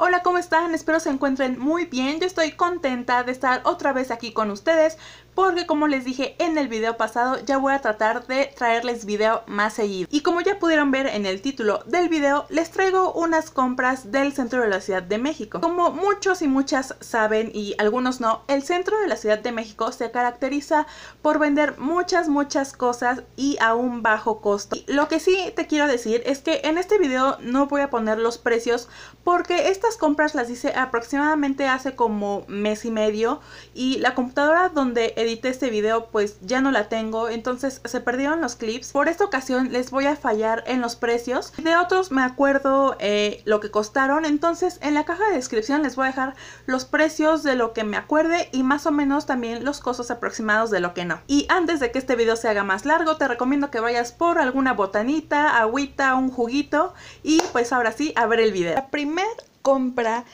Hola, ¿cómo están? Espero se encuentren muy bien. Yo estoy contenta de estar otra vez aquí con ustedes porque como les dije en el video pasado ya voy a tratar de traerles video más seguido. Y como ya pudieron ver en el título del video, les traigo unas compras del centro de la Ciudad de México. Como muchos y muchas saben y algunos no, el centro de la Ciudad de México se caracteriza por vender muchas muchas cosas y a un bajo costo. lo que sí te quiero decir es que en este video no voy a poner los precios porque estas compras las hice aproximadamente hace como mes y medio y la computadora donde edité este video pues ya no la tengo, entonces se perdieron los clips. Por esta ocasión les voy a fallar en los precios. De otros me acuerdo eh, lo que costaron, entonces en la caja de descripción les voy a dejar los precios de lo que me acuerde y más o menos también los costos aproximados de lo que no. Y antes de que este video se haga más largo, te recomiendo que vayas por alguna botanita, agüita, un juguito y pues ahora sí, a ver el video. La primer compra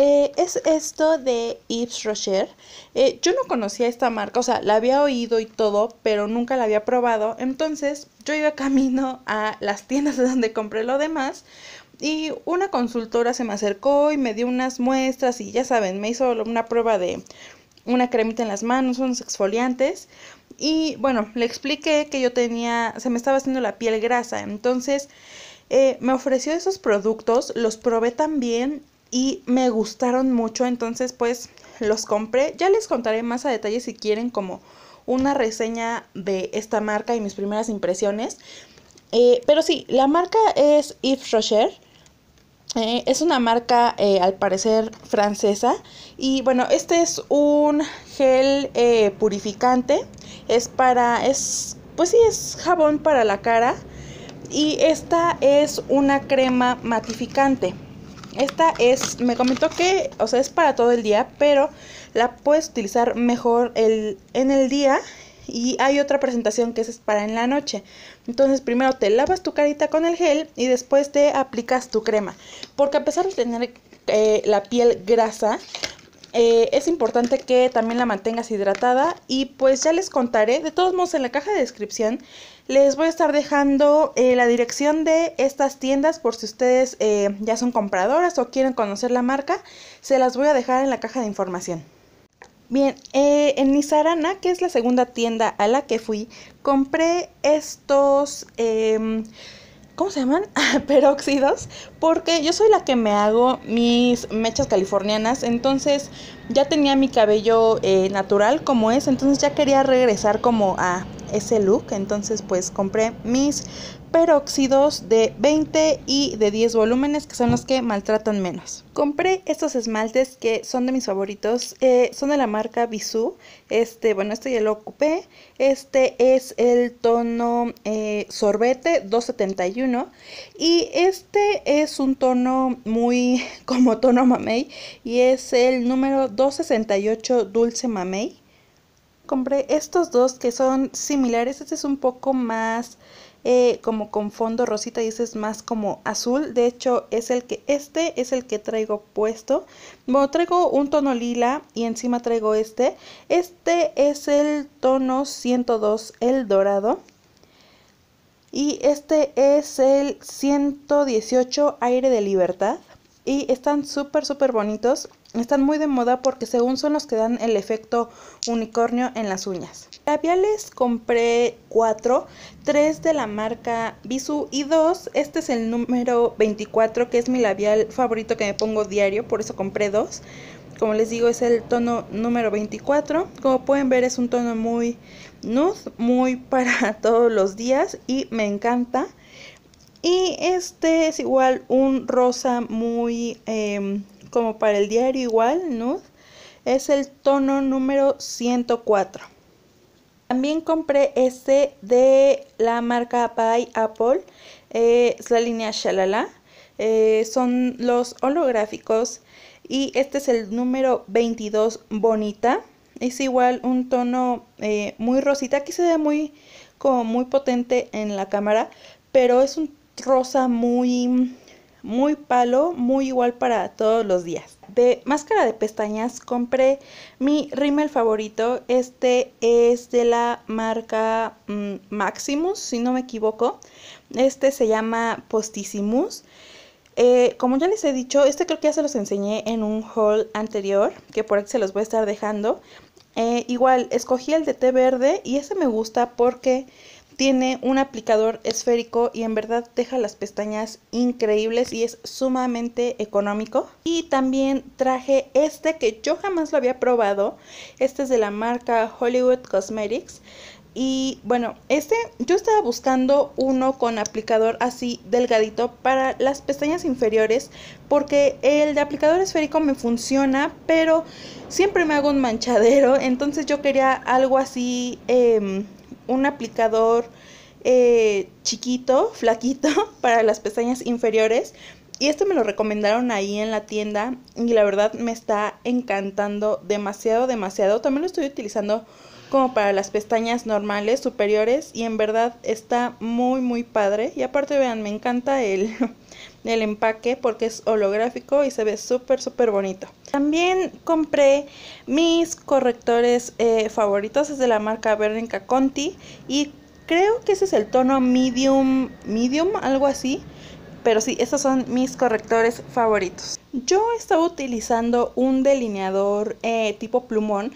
eh, es esto de Yves Rocher. Eh, yo no conocía esta marca, o sea, la había oído y todo, pero nunca la había probado. Entonces yo iba camino a las tiendas de donde compré lo demás. Y una consultora se me acercó y me dio unas muestras y ya saben, me hizo una prueba de una cremita en las manos, unos exfoliantes. Y bueno, le expliqué que yo tenía, se me estaba haciendo la piel grasa. Entonces eh, me ofreció esos productos, los probé también y me gustaron mucho, entonces pues los compré. Ya les contaré más a detalle si quieren como una reseña de esta marca y mis primeras impresiones. Eh, pero sí, la marca es Yves Rocher. Eh, es una marca al parecer francesa y bueno este es un gel purificante es para es pues sí es jabón para la cara y esta es una crema matificante esta es, me comentó que, o sea, es para todo el día, pero la puedes utilizar mejor el, en el día y hay otra presentación que es para en la noche. Entonces primero te lavas tu carita con el gel y después te aplicas tu crema. Porque a pesar de tener eh, la piel grasa, eh, es importante que también la mantengas hidratada y pues ya les contaré, de todos modos en la caja de descripción les voy a estar dejando eh, la dirección de estas tiendas por si ustedes eh, ya son compradoras o quieren conocer la marca, se las voy a dejar en la caja de información. Bien, en Nizarana, que es la segunda tienda a la que fui, compré estos em, ¿cómo se llaman? peróxidos, porque yo soy la que me hago mis mechas californianas, entonces ya tenía mi cabello eh, natural como es, entonces ya quería regresar como a ese look, entonces pues compré mis peróxidos de 20 y de 10 volúmenes que son los que maltratan menos. Compré estos esmaltes que son de mis favoritos, eh, son de la marca Bisú, este, bueno este ya lo ocupé, este es el tono eh, sorbete 271 y este es un tono muy como tono mamey y es el número 268 dulce mamey. Compré estos dos que son similares, este es un poco más eh, como con fondo rosita y ese es más como azul. De hecho, es el que este es el que traigo puesto. Bueno, traigo un tono lila y encima traigo este. Este es el tono 102, el dorado. Y este es el 118 aire de libertad. Y están súper, súper bonitos. Están muy de moda porque según son los que dan el efecto unicornio en las uñas. Labiales compré cuatro, tres de la marca Bisú y dos, este es el número 24 que es mi labial favorito que me pongo diario, por eso compré dos. Como les digo es el tono número 24, como pueden ver es un tono muy nude, muy para todos los días y me encanta. Y este es igual un rosa muy em, como para el diario igual, nude. Es el tono número 104. También compré este de la marca By Apple. Eh, es la línea Shalala. Eh, son los holográficos. Y este es el número 22 Bonita. Es igual un tono eh, muy rosita. Aquí se ve muy, como muy potente en la cámara. Pero es un rosa muy muy palo, muy igual para todos los días. De máscara de pestañas compré mi rímel favorito. Este es de la marca mm, Maximus, si no me equivoco. Este se llama Postissimus. Eh, como ya les he dicho, este creo que ya se los enseñé en un haul anterior, que por aquí se los voy a estar dejando. Eh, igual, escogí el de té verde y ese me gusta porque tiene un aplicador esférico y en verdad deja las pestañas increíbles y es sumamente económico. Y también traje este que yo jamás lo había probado. Este es de la marca Hollywood Cosmetics. Y bueno, este yo estaba buscando uno con aplicador así delgadito para las pestañas inferiores porque el de aplicador esférico me funciona, pero siempre me hago un manchadero. Entonces yo quería algo así eh, un aplicador eh, chiquito, flaquito, para las pestañas inferiores. Y esto me lo recomendaron ahí en la tienda y la verdad me está encantando demasiado, demasiado. También lo estoy utilizando como para las pestañas normales, superiores y en verdad está muy, muy padre. Y aparte vean, me encanta el, el empaque porque es holográfico y se ve súper súper bonito. También compré mis correctores eh, favoritos, es de la marca Bernica Conti y creo que ese es el tono medium, medium, algo así. Pero sí, estos son mis correctores favoritos. Yo estaba utilizando un delineador eh, tipo plumón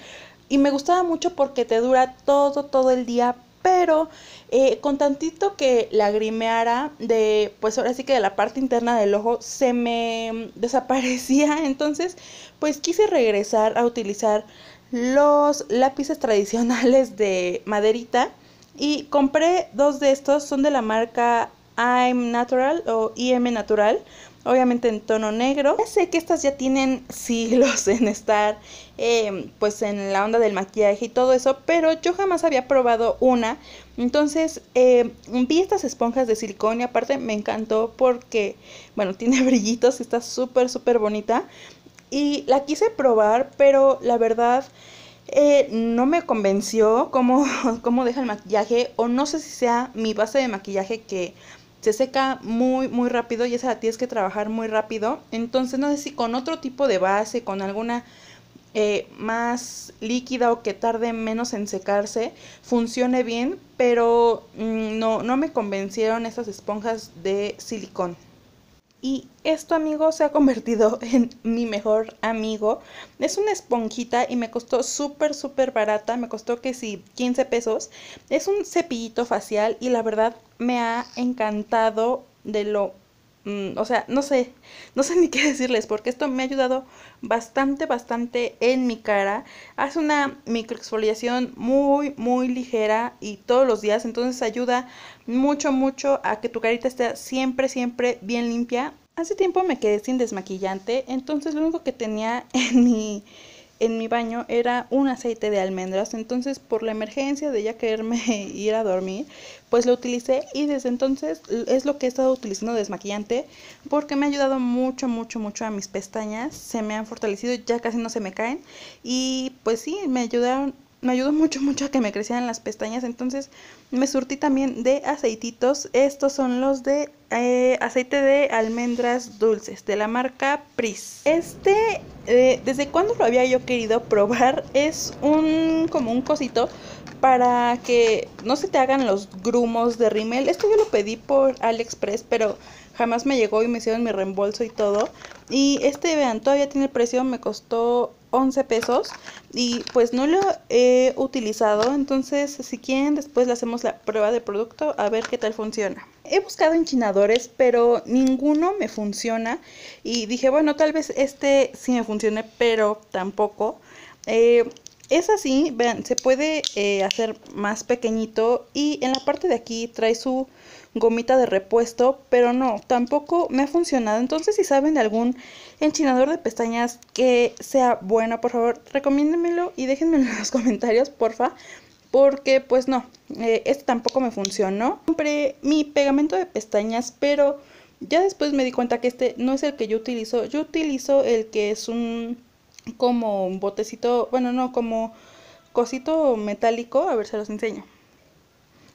y me gustaba mucho porque te dura todo, todo el día, pero eh, con tantito que lagrimeara de, pues ahora sí que de la parte interna del ojo se me desaparecía, entonces pues quise regresar a utilizar los lápices tradicionales de maderita y compré dos de estos, son de la marca I'm Natural o IM Natural obviamente en tono negro. Ya sé que estas ya tienen siglos en estar em, pues en la onda del maquillaje y todo eso, pero yo jamás había probado una. Entonces em, vi estas esponjas de silicón y aparte me encantó porque, bueno, tiene brillitos, está súper, súper bonita. Y la quise probar, pero la verdad... Eh, no me convenció cómo, cómo deja el maquillaje o no sé si sea mi base de maquillaje que se seca muy, muy rápido y esa la tienes que trabajar muy rápido. Entonces no sé si con otro tipo de base, con alguna eh, más líquida o que tarde menos en secarse, funcione bien, pero mm, no, no me convencieron esas esponjas de silicón. Y esto, amigo, se ha convertido en mi mejor amigo. Es una esponjita y me costó súper, súper barata. Me costó que sí, 15 pesos. Es un cepillito facial y la verdad me ha encantado de lo Mm, o sea, no sé, no sé ni qué decirles porque esto me ha ayudado bastante, bastante en mi cara. Hace una microexfoliación muy, muy ligera y todos los días, entonces ayuda mucho, mucho a que tu carita esté siempre, siempre bien limpia. Hace tiempo me quedé sin desmaquillante, entonces lo único que tenía en mi en mi baño era un aceite de almendras, entonces por la emergencia de ya quererme ir a dormir, pues lo utilicé y desde entonces es lo que he estado utilizando desmaquillante porque me ha ayudado mucho, mucho, mucho a mis pestañas, se me han fortalecido, ya casi no se me caen. Y pues sí, me ayudaron me ayudó mucho, mucho a que me crecieran las pestañas. Entonces me surtí también de aceititos. Estos son los de eh, aceite de almendras dulces de la marca Pris. Este, eh, desde cuando lo había yo querido probar, es un como un cosito para que no se te hagan los grumos de rimel. Esto yo lo pedí por AliExpress, pero jamás me llegó y me hicieron mi reembolso y todo. Y este, vean, todavía tiene precio, me costó 11 pesos y pues no lo he utilizado, entonces si quieren después le hacemos la prueba de producto a ver qué tal funciona. He buscado enchinadores, pero ninguno me funciona y dije, bueno, tal vez este sí me funcione, pero tampoco. Eh, es así, vean, se puede eh, hacer más pequeñito y en la parte de aquí trae su gomita de repuesto, pero no, tampoco me ha funcionado. Entonces, si saben de algún enchinador de pestañas que sea bueno, por favor, recomiéndenmelo y déjenmelo en los comentarios, porfa. Porque, pues no, eh, este tampoco me funcionó. Compré mi pegamento de pestañas, pero ya después me di cuenta que este no es el que yo utilizo. Yo utilizo el que es un como un botecito, bueno, no, como cosito metálico. A ver, se los enseño.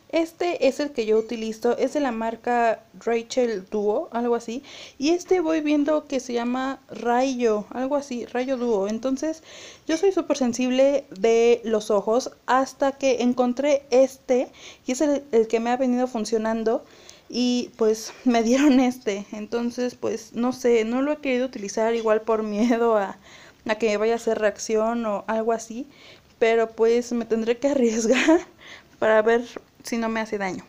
Este es el que yo utilizo, es de la marca Rachel Duo, algo así. Y este voy viendo que se llama Rayo, algo así, Rayo Duo. Entonces yo soy súper sensible de los ojos hasta que encontré este, y es el, que me ha venido funcionando. y pues me dieron este. Entonces pues no sé, no lo he querido utilizar igual por miedo a, a que vaya a hacer reacción o algo así. Pero pues me tendré que arriesgar para ver si no me hace daño.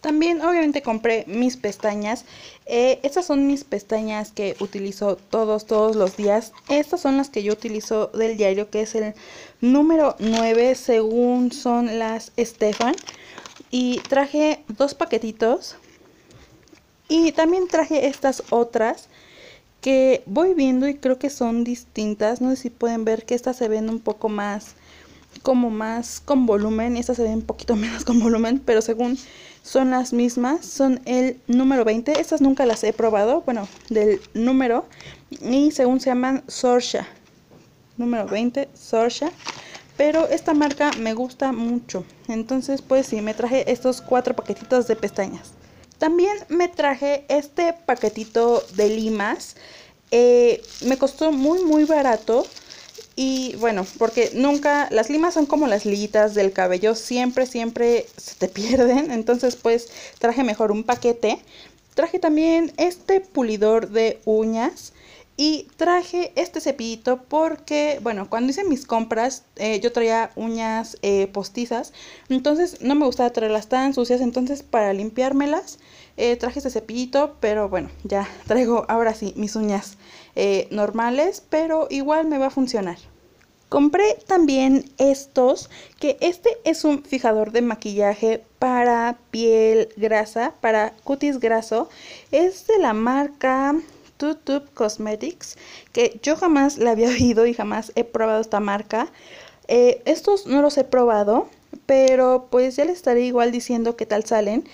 También obviamente compré mis pestañas. Eh, estas son mis pestañas que utilizo todos, todos los días. Estas son las que yo utilizo del diario, que es el número 9, según son las Stefan. Y traje dos paquetitos. Y también traje estas otras que voy viendo y creo que son distintas. No sé si pueden ver que estas se ven un poco más como más con volumen y estas se ven un poquito menos con volumen, pero según son las mismas, son el número 20, estas nunca las he probado, bueno, del número, y según se llaman Sorsha, número 20, Sorsha, pero esta marca me gusta mucho, entonces pues sí, me traje estos cuatro paquetitos de pestañas. También me traje este paquetito de limas, eh, me costó muy muy barato, y bueno, porque nunca, las limas son como las liguitas del cabello, siempre, siempre se te pierden. Entonces pues traje mejor un paquete. Traje también este pulidor de uñas. Y traje este cepillito porque, bueno, cuando hice mis compras eh, yo traía uñas eh, postizas. Entonces no me gustaba traerlas tan sucias. Entonces para limpiármelas eh, traje este cepillito. Pero bueno, ya traigo ahora sí mis uñas normales, pero igual me va a funcionar. Compré también estos, que este es un fijador de maquillaje para piel grasa, para cutis graso. Es de la marca Tutube Cosmetics, que yo jamás la había oído y jamás he probado esta marca. Eh, estos no los he probado, pero pues ya les estaré igual diciendo qué tal salen.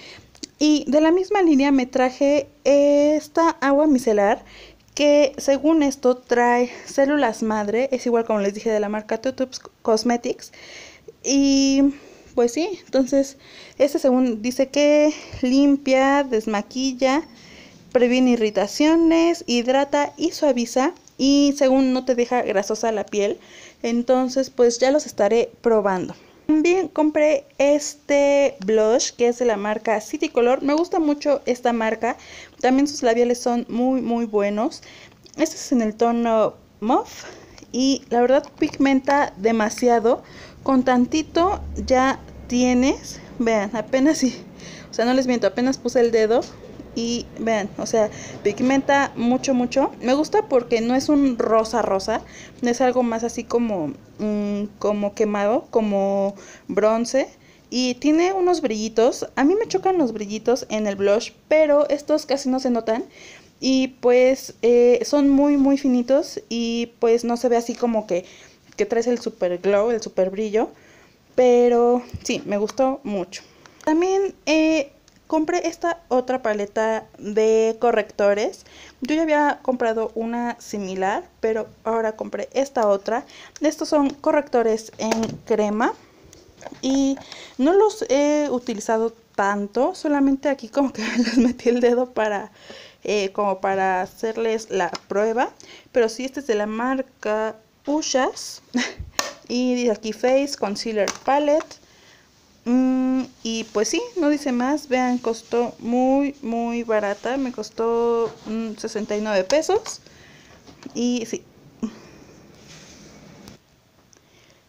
Y de la misma línea me traje esta agua micelar que según esto trae células madre, es igual como les dije de la marca Tutubes Cosmetics. Y pues sí, entonces este según dice que limpia, desmaquilla, previene irritaciones, hidrata y suaviza y según no te deja grasosa la piel. Entonces pues ya los estaré probando. También compré este blush que es de la marca City Color. Me gusta mucho esta marca. También sus labiales son muy muy buenos. Este es en el tono Mauve y la verdad pigmenta demasiado. Con tantito ya tienes, vean, apenas sí, o sea no les miento, apenas puse el dedo y vean, o sea, pigmenta mucho, mucho. Me gusta porque no es un rosa rosa, es algo más así como, mm, como quemado, como bronce. Y tiene unos brillitos, a mí me chocan los brillitos en el blush, pero estos casi no se notan. Y pues eh, son muy, muy finitos y pues no se ve así como que, que traes el super glow, el super brillo. Pero sí, me gustó mucho. También eh, compré esta otra paleta de correctores. Yo ya había comprado una similar, pero ahora compré esta otra. Estos son correctores en crema y no los he utilizado tanto, solamente aquí como que les metí el dedo para eh, como para hacerles la prueba, pero sí este es de la marca Ushas y dice aquí Face Concealer Palette Mm, y pues sí, no dice más. Vean, costó muy, muy barata. Me costó 69 mm, pesos. Y sí.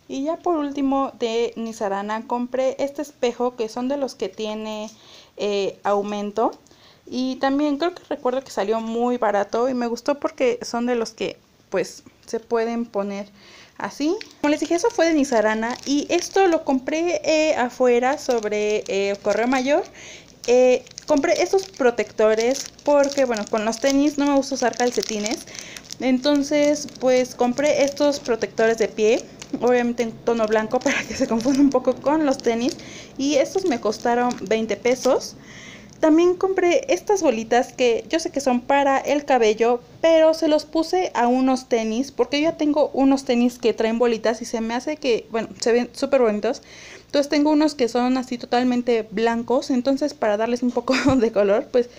Y ya por último de Nizarana compré este espejo que son de los que tiene eh, aumento. Y también creo que recuerdo que salió muy barato y me gustó porque son de los que pues se pueden poner así. Como les dije, eso fue de Nizarana y esto lo compré eh, afuera sobre eh, Correo Mayor. Eh, compré estos protectores porque, bueno, con los tenis no me gusta usar calcetines. Entonces, pues compré estos protectores de pie, obviamente en tono blanco para que se confunda un poco con los tenis. Y estos me costaron 20 pesos. También compré estas bolitas que yo sé que son para el cabello, pero se los puse a unos tenis porque yo ya tengo unos tenis que traen bolitas y se me hace que, bueno, se ven súper bonitos. Entonces tengo unos que son así totalmente blancos, entonces para darles un poco de color, pues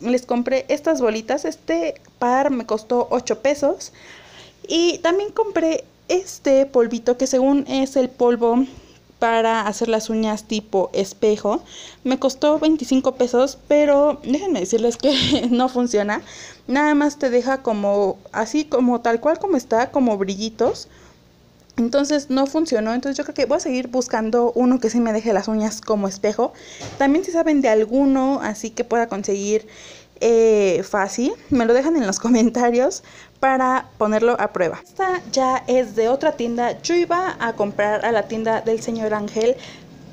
les compré estas bolitas. Este par me costó 8 pesos. Y también compré este polvito que según es el polvo para hacer las uñas tipo espejo. Me costó 25 pesos, pero déjenme decirles que no funciona. Nada más te deja como así como tal cual como está, como brillitos. Entonces no funcionó, entonces yo creo que voy a seguir buscando uno que sí me deje las uñas como espejo. También si saben de alguno así que pueda conseguir eh, fácil, me lo dejan en los comentarios para ponerlo a prueba. Esta ya es de otra tienda. Yo iba a comprar a la tienda del señor Ángel.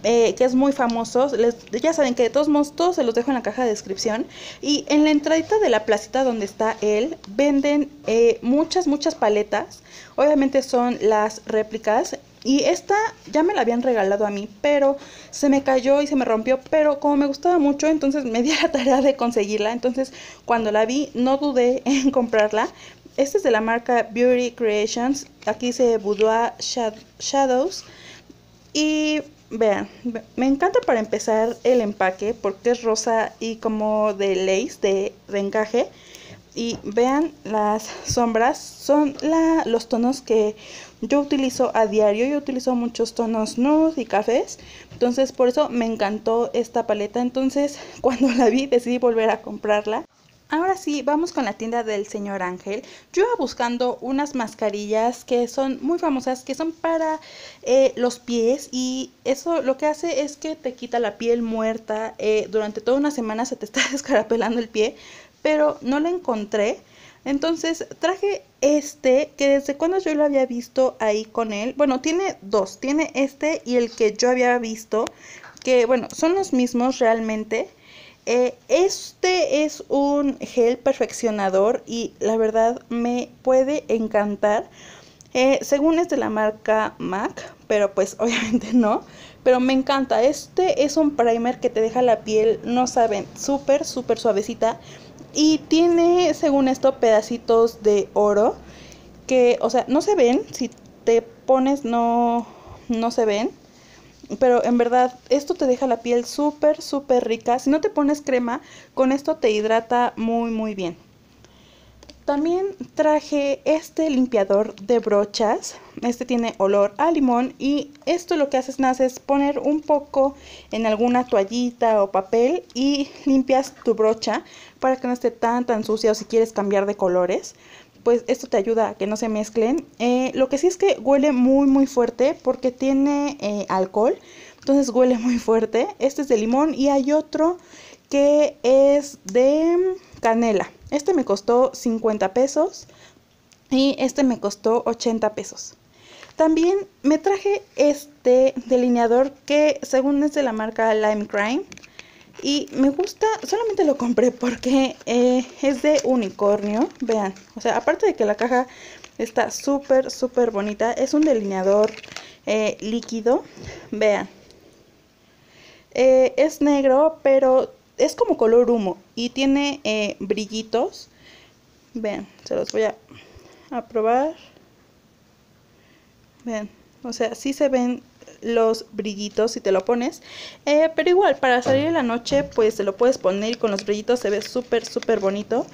Eh, que es muy famoso, ya saben que de todos modos todos se los dejo en la caja de descripción y en la entradita de la placita donde está él venden eh, muchas muchas paletas, obviamente son las réplicas y esta ya me la habían regalado a mí, pero se me cayó y se me rompió, pero como me gustaba mucho, entonces me di la tarea de conseguirla. Entonces, cuando la vi, no dudé en comprarla. Esta es de la marca Beauty Creations. Aquí se Boudoir Shadows. Y vean, me encanta para empezar el empaque porque es rosa y como de lace, de, de encaje. Y vean las sombras, son la, los tonos que yo utilizo a diario, yo utilizo muchos tonos nude y cafés, entonces por eso me encantó esta paleta, entonces cuando la vi decidí volver a comprarla. Ahora sí, vamos con la tienda del señor Ángel. Yo iba buscando unas mascarillas que son muy famosas, que son para eh, los pies y eso lo que hace es que te quita la piel muerta. Eh, durante toda una semana se te está descarapelando el pie, pero no la encontré. Entonces traje este que desde cuando yo lo había visto ahí con él. Bueno, tiene dos. Tiene este y el que yo había visto. Que bueno, son los mismos realmente. Eh, este es un gel perfeccionador y la verdad me puede encantar. Eh, según es de la marca MAC, pero pues obviamente no. Pero me encanta. Este es un primer que te deja la piel, no saben, súper, súper suavecita. Y tiene, según esto, pedacitos de oro que, o sea, no se ven. Si te pones, no, no se ven. Pero en verdad, esto te deja la piel súper, súper rica. Si no te pones crema, con esto te hidrata muy, muy bien. También traje este limpiador de brochas. Este tiene olor a limón y esto lo que haces es poner un poco en alguna toallita o papel y limpias tu brocha para que no esté tan tan sucia o si quieres cambiar de colores. Pues esto te ayuda a que no se mezclen. Eh, lo que sí es que huele muy muy fuerte porque tiene eh, alcohol. Entonces huele muy fuerte. Este es de limón y hay otro que es de canela. Este me costó 50 pesos y este me costó 80 pesos. También me traje este delineador que según es de la marca Lime Crime. Y me gusta, solamente lo compré porque eh, es de unicornio. Vean, o sea, aparte de que la caja está súper, súper bonita. Es un delineador eh, líquido. Vean. Eh, es negro, pero es como color humo y tiene brillitos. Vean, se los voy a, probar. Vean, o sea, sí se ven los brillitos si te lo pones. Eh, pero igual, para salir en la noche, pues te lo puedes poner y con los brillitos se ve súper, súper bonito.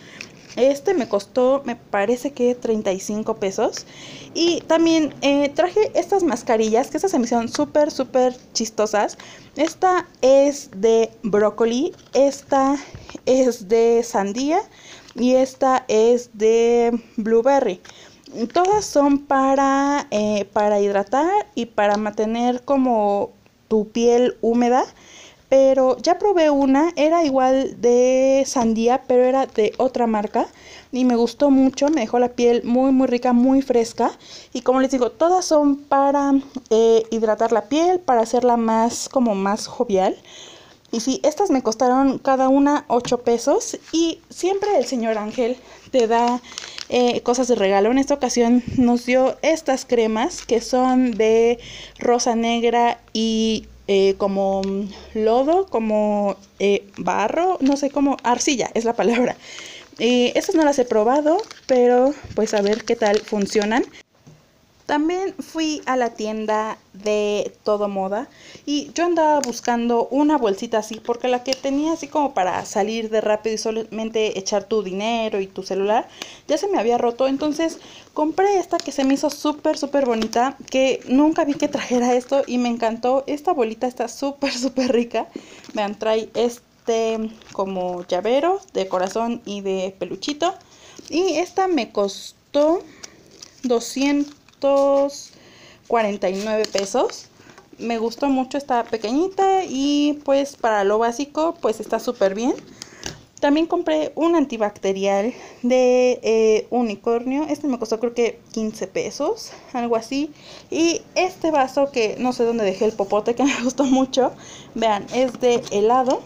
Este me costó, me parece que 35 pesos. Y también eh, traje estas mascarillas, que estas se me hicieron súper, súper chistosas. Esta es de brócoli, esta es de sandía y esta es de blueberry. Todas son para, eh, para hidratar y para mantener como tu piel húmeda pero ya probé una, era igual de sandía, pero era de otra marca y me gustó mucho, me dejó la piel muy muy rica, muy fresca y como les digo, todas son para eh, hidratar la piel, para hacerla más como más jovial. Y sí, estas me costaron cada una 8 pesos y siempre el señor Ángel te da eh, cosas de regalo. En esta ocasión nos dio estas cremas que son de rosa negra y eh, como lodo, como eh, barro, no sé cómo, arcilla es la palabra. Eh, estas no las he probado, pero pues a ver qué tal funcionan. También fui a la tienda de Todo Moda y yo andaba buscando una bolsita así porque la que tenía así como para salir de rápido y solamente echar tu dinero y tu celular ya se me había roto. Entonces compré esta que se me hizo súper súper bonita que nunca vi que trajera esto y me encantó. Esta bolita está súper súper rica. Vean, trae este como llavero de corazón y de peluchito. Y esta me costó 200 49 pesos. Me gustó mucho, está pequeñita y pues para lo básico pues está súper bien. También compré un antibacterial de eh, unicornio. Este me costó creo que 15 pesos, algo así. Y este vaso que no sé dónde dejé el popote que me gustó mucho. Vean, es de helado.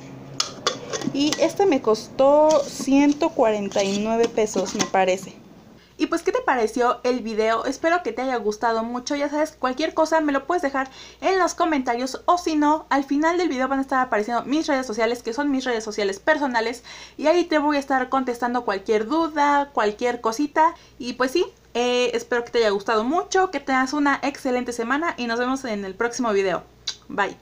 Y este me costó 149 pesos me parece. Y pues, ¿qué te pareció el video? Espero que te haya gustado mucho. Ya sabes, cualquier cosa me lo puedes dejar en los comentarios. O si no, al final del video van a estar apareciendo mis redes sociales, que son mis redes sociales personales. Y ahí te voy a estar contestando cualquier duda, cualquier cosita. Y pues sí, eh, espero que te haya gustado mucho, que tengas una excelente semana y nos vemos en el próximo video. Bye.